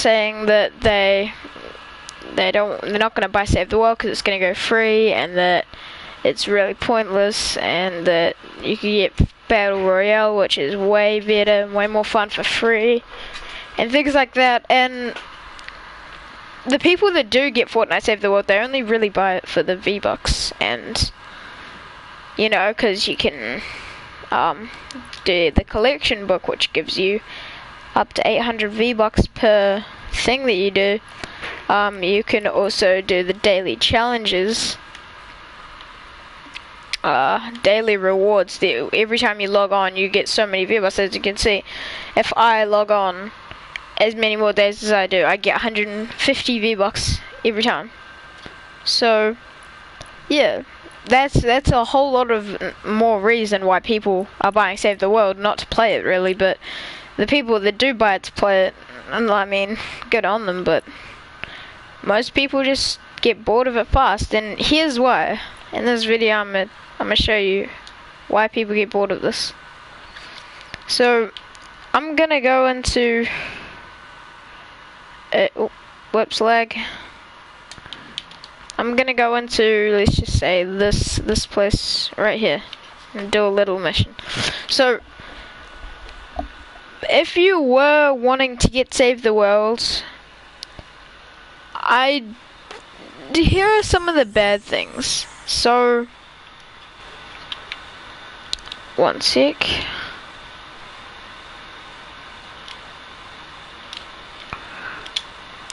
saying that they they don't they're not going to buy Save the World because it's going to go free and that it's really pointless and that you can get Battle Royale which is way better and way more fun for free and things like that. And the people that do get Fortnite Save the World they only really buy it for the V-Bucks and you know because you can um, do the collection book which gives you up to 800 V-Bucks per thing that you do um, you can also do the daily challenges, uh, daily rewards. That every time you log on, you get so many V-Bucks. As you can see, if I log on as many more days as I do, I get 150 V-Bucks every time. So, yeah, that's that's a whole lot of more reason why people are buying Save the World, not to play it really, but the people that do buy it to play it, I mean, good on them, but most people just get bored of it fast and here's why. In this video I'm gonna, I'm gonna show you why people get bored of this. So I'm gonna go into uh, oh, whoops lag. I'm gonna go into let's just say this this place right here and do a little mission. So if you were wanting to get save the world I here are some of the bad things. So one sec.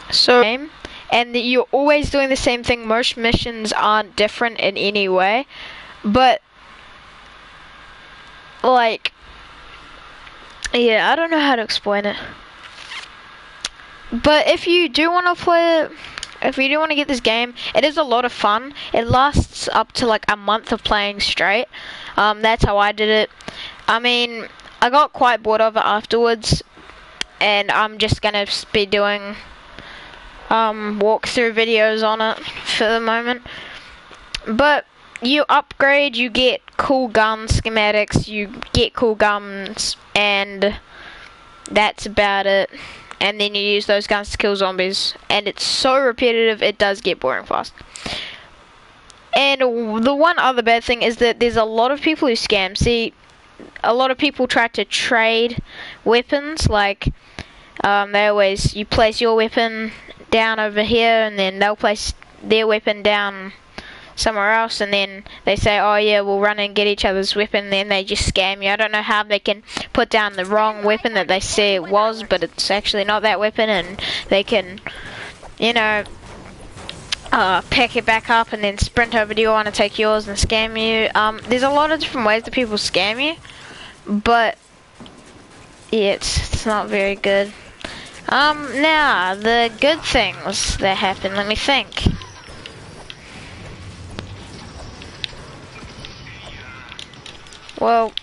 So and you're always doing the same thing. Most missions aren't different in any way, but like yeah, I don't know how to explain it. But if you do want to play it, if you do want to get this game, it is a lot of fun. It lasts up to like a month of playing straight. Um, that's how I did it. I mean, I got quite bored of it afterwards, and I'm just gonna be doing um, walkthrough videos on it for the moment. But you upgrade, you get cool gun schematics, you get cool guns, and that's about it and then you use those guns to kill zombies, and it's so repetitive it does get boring fast. And the one other bad thing is that there's a lot of people who scam. See, a lot of people try to trade weapons, like um, they always you place your weapon down over here, and then they'll place their weapon down somewhere else and then they say, oh yeah, we'll run and get each other's weapon and then they just scam you. I don't know how they can put down the wrong weapon that they say it was, but it's actually not that weapon and they can, you know, uh, pick it back up and then sprint over to you and take yours and scam you. Um, there's a lot of different ways that people scam you, but yeah, it's, it's not very good. Um, now, the good things that happen, let me think. Well,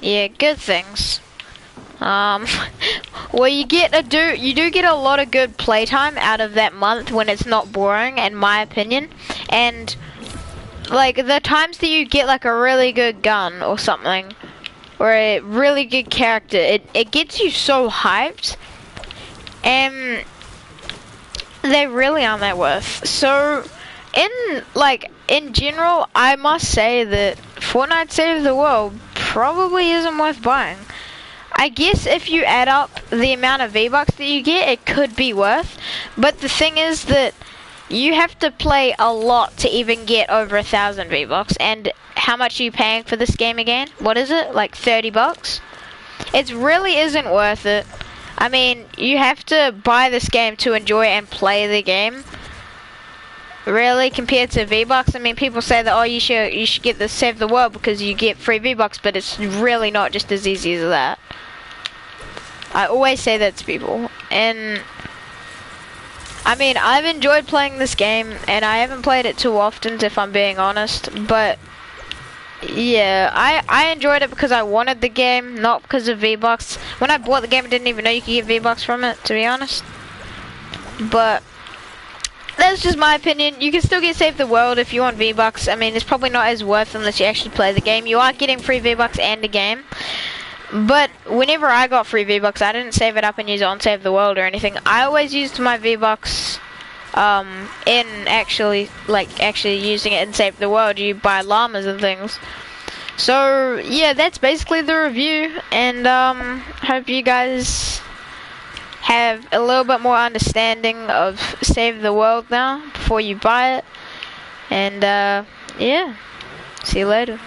yeah, good things. Um, well, you get a do you do get a lot of good playtime out of that month when it's not boring, in my opinion. And like the times that you get like a really good gun or something, or a really good character, it it gets you so hyped, and they really aren't that worth. So, in like in general, I must say that Fortnite Save the World probably isn't worth buying. I guess if you add up the amount of V-Bucks that you get, it could be worth. But the thing is that you have to play a lot to even get over a thousand V-Bucks. And how much are you paying for this game again? What is it? Like 30 bucks? It really isn't worth it. I mean, you have to buy this game to enjoy and play the game really compared to V-Bucks. I mean, people say that oh, you should you should get the Save the World because you get free V-Bucks, but it's really not just as easy as that. I always say that to people, and I mean, I've enjoyed playing this game, and I haven't played it too often, if I'm being honest, but yeah, I, I enjoyed it because I wanted the game, not because of V-Bucks. When I bought the game, I didn't even know you could get V-Bucks from it, to be honest. But that's just my opinion. You can still get Save the World if you want V-Bucks. I mean, it's probably not as worth unless you actually play the game. You are getting free V-Bucks and a game. but whenever I got free V-Bucks, I didn't save it up and use it on Save the World or anything. I always used my V-Bucks um, in actually, like, actually using it in Save the World. You buy llamas and things. So, yeah, that's basically the review. And, um, hope you guys have a little bit more understanding of Save the World now before you buy it. And, uh, yeah. See you later.